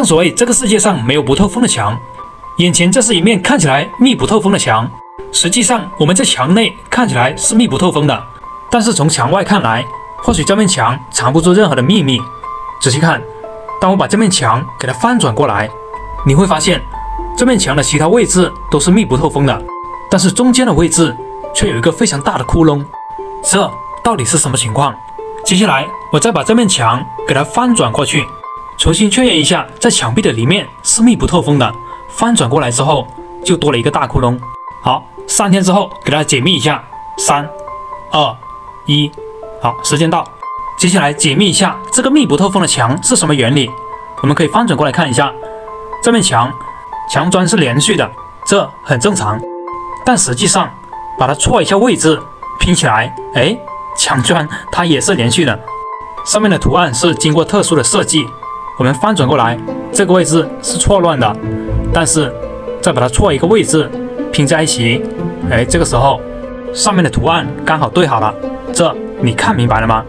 正所谓这个世界上没有不透风的墙，眼前这是一面看起来密不透风的墙，实际上我们在墙内看起来是密不透风的，但是从墙外看来，或许这面墙藏不住任何的秘密。仔细看，当我把这面墙给它翻转过来，你会发现这面墙的其他位置都是密不透风的，但是中间的位置却有一个非常大的窟窿，这到底是什么情况？接下来，我再把这面墙给它翻转过去，重新确认一下，在墙壁的里面是密不透风的。翻转过来之后，就多了一个大窟窿。好，三天之后给大家解密一下。三、二、一，好，时间到。接下来解密一下这个密不透风的墙是什么原理。我们可以翻转过来看一下，这面墙墙砖是连续的，这很正常。但实际上，把它错一下位置，拼起来，哎。墙砖它也是连续的，上面的图案是经过特殊的设计。我们翻转过来，这个位置是错乱的，但是再把它错一个位置拼在一起，哎，这个时候上面的图案刚好对好了。这你看明白了吗？